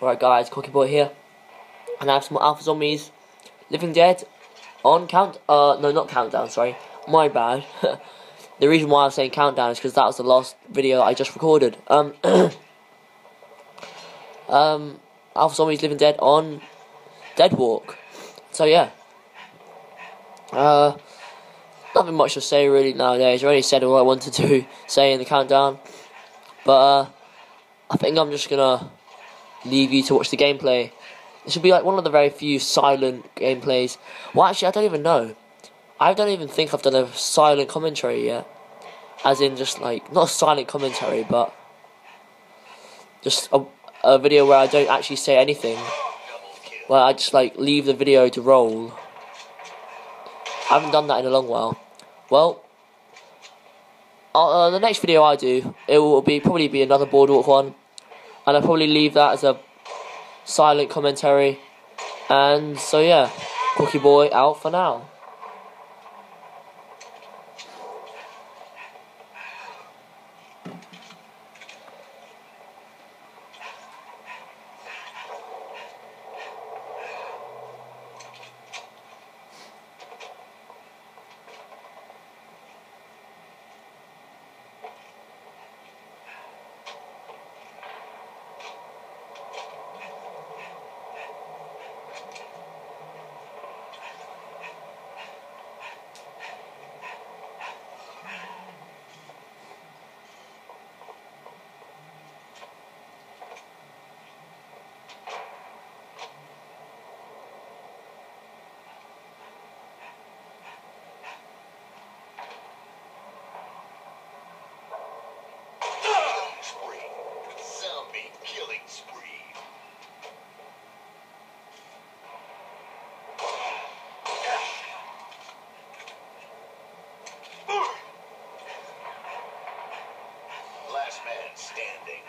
Alright guys, Kwokyboi here. And I have some more Alpha Zombies Living Dead on count uh no not countdown, sorry. My bad. the reason why I'm saying countdown is because that was the last video I just recorded. Um Um Alpha Zombies Living Dead on Dead Walk. So yeah. Uh nothing much to say really nowadays. I already said all I wanted to say in the countdown. But uh I think I'm just gonna leave you to watch the gameplay. This will be like one of the very few silent gameplays. Well, actually, I don't even know. I don't even think I've done a silent commentary yet. As in, just like, not a silent commentary, but just a, a video where I don't actually say anything. Where I just like leave the video to roll. I haven't done that in a long while. Well, uh, the next video I do, it will be probably be another boardwalk one, and I'll probably leave that as a silent commentary. And so yeah, Kwokyboi out for now. man standing.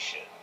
Action.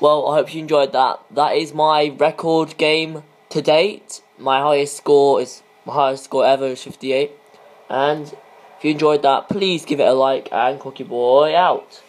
Well, I hope you enjoyed that. That is my record game to date. My highest score is my highest score ever is 58. And if you enjoyed that, please give it a like and Kwokyboi out.